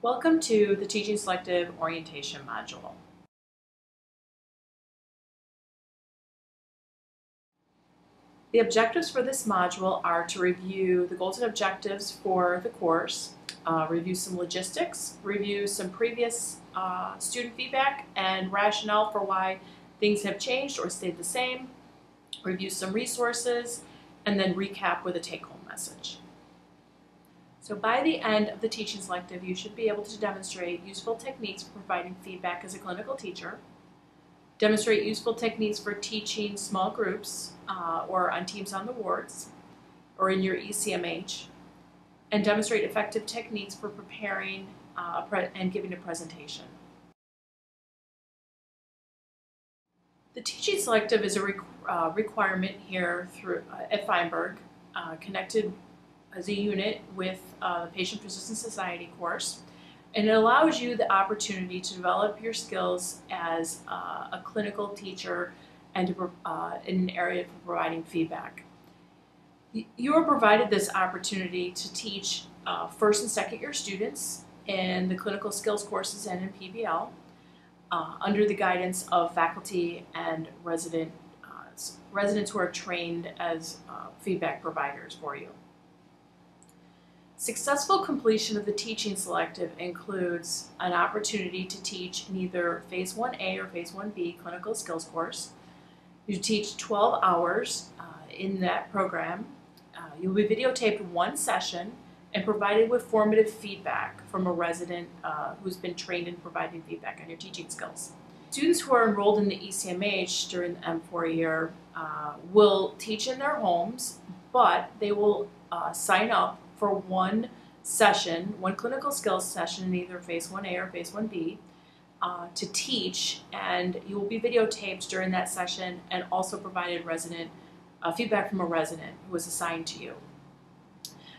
Welcome to the Teaching Selective Orientation module. The objectives for this module are to review the goals and objectives for the course, uh, review some logistics, review some previous uh, student feedback and rationale for why things have changed or stayed the same, review some resources, and then recap with a take-home message. So by the end of the teaching selective, you should be able to demonstrate useful techniques for providing feedback as a clinical teacher, demonstrate useful techniques for teaching small groups uh, or on teams on the wards or in your ECMH, and demonstrate effective techniques for preparing uh, and giving a presentation. The teaching selective is a requ uh, requirement here through uh, at Feinberg, uh, connected as a unit with uh, the Patient Physician Society course. And it allows you the opportunity to develop your skills as uh, a clinical teacher and to, uh, in an area for providing feedback. You are provided this opportunity to teach uh, first and second year students in the clinical skills courses and in PBL uh, under the guidance of faculty and resident uh, residents who are trained as feedback providers for you. Successful completion of the teaching selective includes an opportunity to teach in either Phase 1A or Phase 1B clinical skills course. You teach 12 hours uh, in that program. Uh, you'll be videotaped one session and provided with formative feedback from a resident uh, who's been trained in providing feedback on your teaching skills. Students who are enrolled in the ECMH during the M4 year uh, will teach in their homes, but they will uh, sign up for one session, one clinical skills session in either phase 1A or phase 1B uh, to teach and you will be videotaped during that session and also provided resident uh, feedback from a resident who was assigned to you.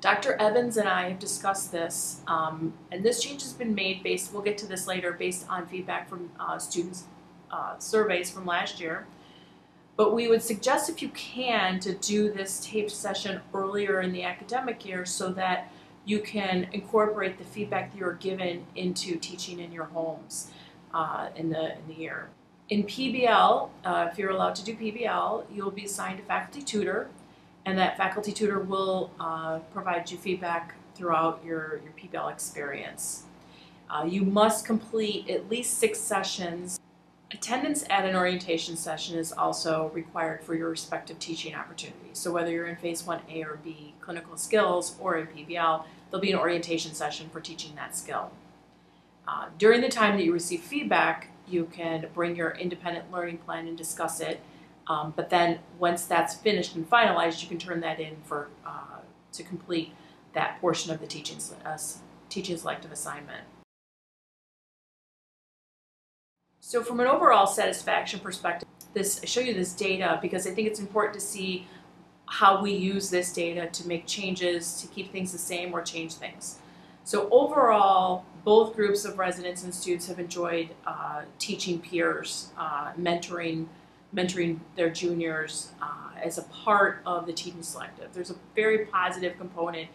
Dr. Evans and I have discussed this, um, and this change has been made based, we'll get to this later, based on feedback from uh, students' uh, surveys from last year. But we would suggest if you can to do this taped session earlier in the academic year so that you can incorporate the feedback that you're given into teaching in your homes uh, in, the, in the year. In PBL, uh, if you're allowed to do PBL, you'll be assigned a faculty tutor and that faculty tutor will uh, provide you feedback throughout your, your PBL experience. Uh, you must complete at least six sessions Attendance at an orientation session is also required for your respective teaching opportunities. So whether you're in phase 1A or B, clinical skills, or in PBL, there'll be an orientation session for teaching that skill. Uh, during the time that you receive feedback, you can bring your independent learning plan and discuss it. Um, but then once that's finished and finalized, you can turn that in for uh, to complete that portion of the teaching, uh, teaching selective assignment. So from an overall satisfaction perspective, this I show you this data because I think it's important to see how we use this data to make changes, to keep things the same or change things. So overall, both groups of residents and students have enjoyed uh, teaching peers, uh, mentoring, mentoring their juniors uh, as a part of the teaching selective. There's a very positive component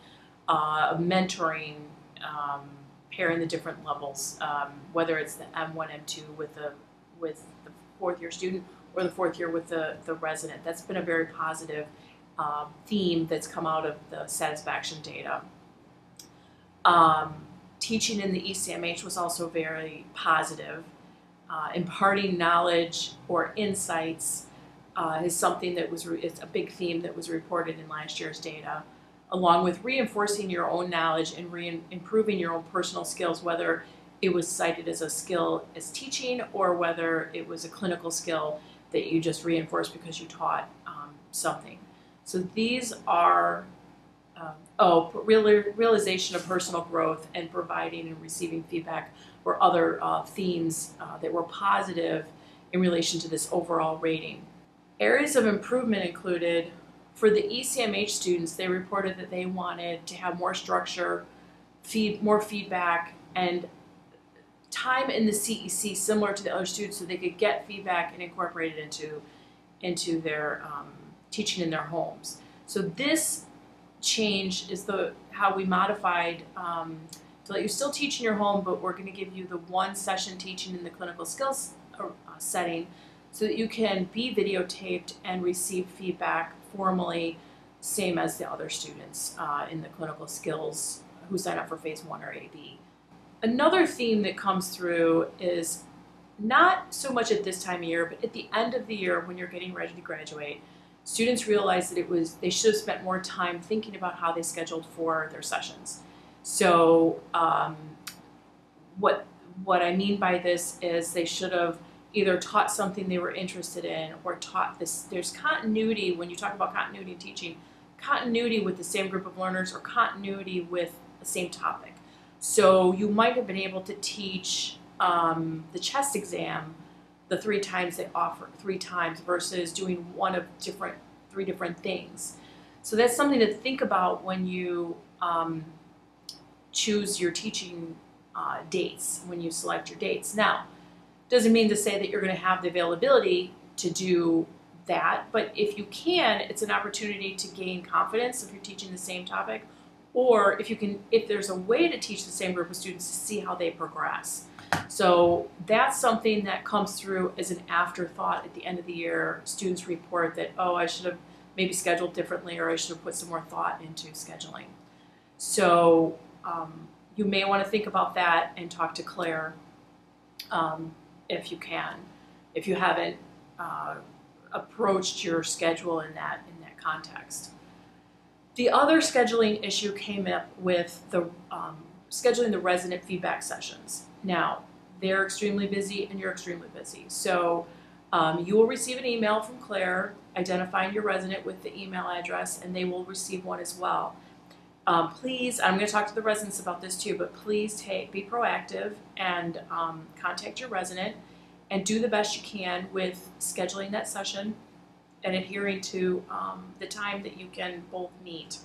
uh, of mentoring um, pairing the different levels, um, whether it's the M1, M2 with the with the fourth year student or the fourth year with the, the resident. That's been a very positive um, theme that's come out of the satisfaction data. Um, teaching in the ECMH was also very positive. Uh, imparting knowledge or insights uh, is something that was it's a big theme that was reported in last year's data along with reinforcing your own knowledge and re improving your own personal skills, whether it was cited as a skill as teaching or whether it was a clinical skill that you just reinforced because you taught um, something. So these are, um, oh, real, realization of personal growth and providing and receiving feedback were other uh, themes uh, that were positive in relation to this overall rating. Areas of improvement included for the ECMH students, they reported that they wanted to have more structure, feed more feedback, and time in the CEC similar to the other students so they could get feedback and incorporate it into, into their um, teaching in their homes. So this change is the how we modified um, to let you still teach in your home, but we're going to give you the one session teaching in the clinical skills uh, setting so that you can be videotaped and receive feedback formally, same as the other students uh, in the clinical skills who sign up for phase one or AB. Another theme that comes through is not so much at this time of year, but at the end of the year when you're getting ready to graduate, students realize that it was they should have spent more time thinking about how they scheduled for their sessions. So um, what what I mean by this is they should have either taught something they were interested in or taught this. There's continuity when you talk about continuity in teaching, continuity with the same group of learners or continuity with the same topic. So you might have been able to teach um, the chest exam the three times they offer, three times versus doing one of different, three different things. So that's something to think about when you um, choose your teaching uh, dates, when you select your dates. Now, doesn't mean to say that you're going to have the availability to do that, but if you can, it's an opportunity to gain confidence if you're teaching the same topic, or if you can, if there's a way to teach the same group of students to see how they progress. So that's something that comes through as an afterthought at the end of the year. Students report that, oh, I should have maybe scheduled differently or I should have put some more thought into scheduling. So um, you may want to think about that and talk to Claire um, if you can, if you haven't uh, approached your schedule in that in that context. The other scheduling issue came up with the um, scheduling the resident feedback sessions. Now, they're extremely busy and you're extremely busy. So um, you will receive an email from Claire identifying your resident with the email address and they will receive one as well. Um, please, I'm going to talk to the residents about this too, but please take, be proactive and um, contact your resident and do the best you can with scheduling that session and adhering to um, the time that you can both meet.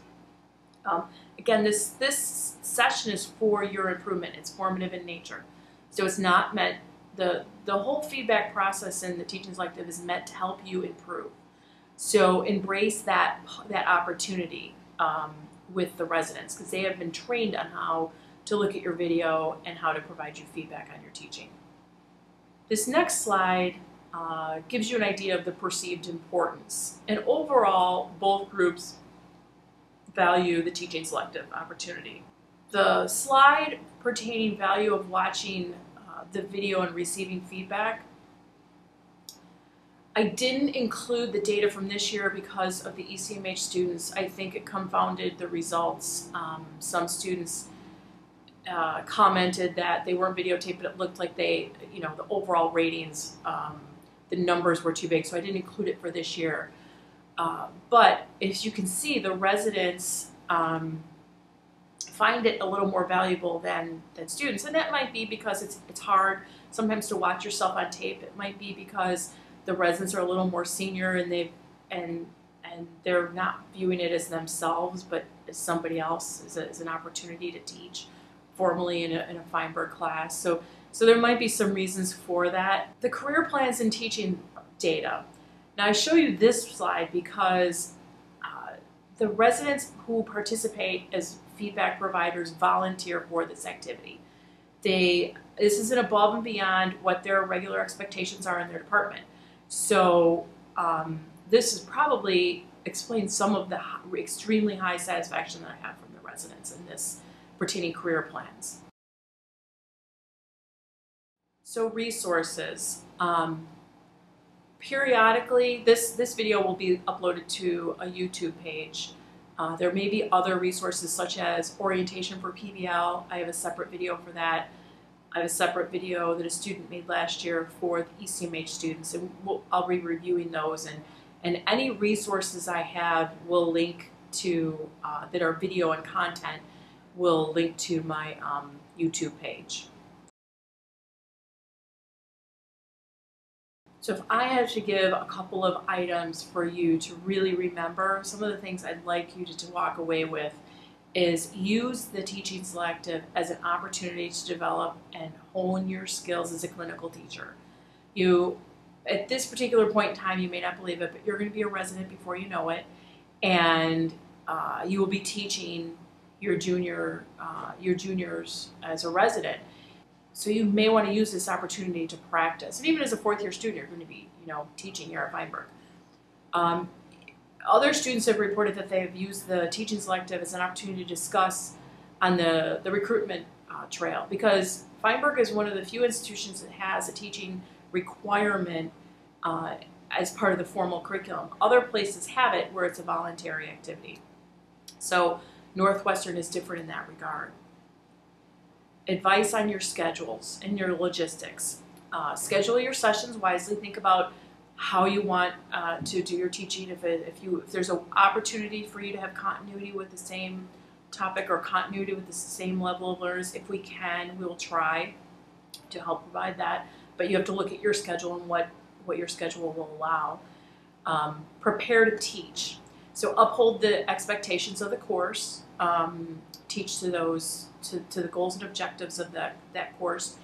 Um, again, this, this session is for your improvement. It's formative in nature. So it's not meant, the, the whole feedback process in the Teaching Selective is meant to help you improve. So embrace that, that opportunity um, with the residents because they have been trained on how to look at your video and how to provide you feedback on your teaching. This next slide uh, gives you an idea of the perceived importance. And overall, both groups value the teaching selective opportunity. The slide pertaining value of watching uh, the video and receiving feedback, I didn't include the data from this year because of the ECMH students. I think it confounded the results. Um, some students uh, commented that they weren't videotaped, but it looked like they, you know, the overall ratings, um, the numbers were too big, so I didn't include it for this year. Uh, but as you can see, the residents um, find it a little more valuable than, than students. And that might be because it's, it's hard sometimes to watch yourself on tape. It might be because the residents are a little more senior and they and and they're not viewing it as themselves, but as somebody else, as, a, as an opportunity to teach formally in a, in a Feinberg class. So, so there might be some reasons for that. The career plans and teaching data. Now I show you this slide because uh, the residents who participate as feedback providers volunteer for this activity. They, this is an above and beyond what their regular expectations are in their department. So um, this is probably explains some of the extremely high satisfaction that I have from the residents in this pertaining career plans. So resources. Um, periodically, this, this video will be uploaded to a YouTube page. Uh, there may be other resources such as orientation for PBL. I have a separate video for that. I have a separate video that a student made last year for the ECMH students, and we'll, I'll be reviewing those. And, and any resources I have will link to uh, that are video and content will link to my um, YouTube page. So if I had to give a couple of items for you to really remember, some of the things I'd like you to, to walk away with is use the teaching selective as an opportunity to develop and hone your skills as a clinical teacher. You, at this particular point in time, you may not believe it, but you're going to be a resident before you know it, and uh, you will be teaching your junior uh, your juniors as a resident. So you may want to use this opportunity to practice. And even as a fourth year student, you're going to be you know teaching here at Feinberg. Um, other students have reported that they have used the teaching selective as an opportunity to discuss on the, the recruitment uh, trail because Feinberg is one of the few institutions that has a teaching requirement uh, as part of the formal curriculum. Other places have it where it's a voluntary activity. So Northwestern is different in that regard. Advice on your schedules and your logistics. Uh, schedule your sessions wisely. Think about how you want uh, to do your teaching. If, it, if you if there's an opportunity for you to have continuity with the same topic or continuity with the same level of learners, if we can, we will try to help provide that. But you have to look at your schedule and what what your schedule will allow. Um, prepare to teach. So uphold the expectations of the course. Um, teach to those to, to the goals and objectives of that that course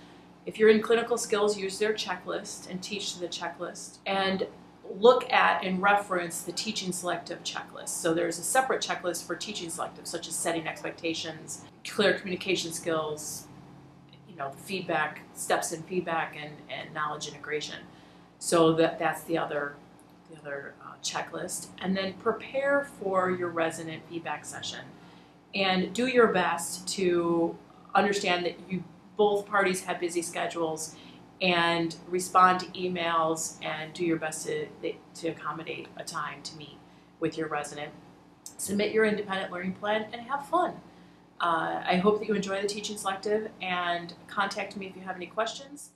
if you're in clinical skills, use their checklist and teach the checklist. And look at and reference the teaching selective checklist. So there's a separate checklist for teaching selective, such as setting expectations, clear communication skills, you know, feedback, steps in feedback, and, and knowledge integration. So that that's the other the other uh, checklist. And then prepare for your resident feedback session, and do your best to understand that you both parties have busy schedules and respond to emails and do your best to, to accommodate a time to meet with your resident. Submit your independent learning plan and have fun. Uh, I hope that you enjoy the teaching selective and contact me if you have any questions.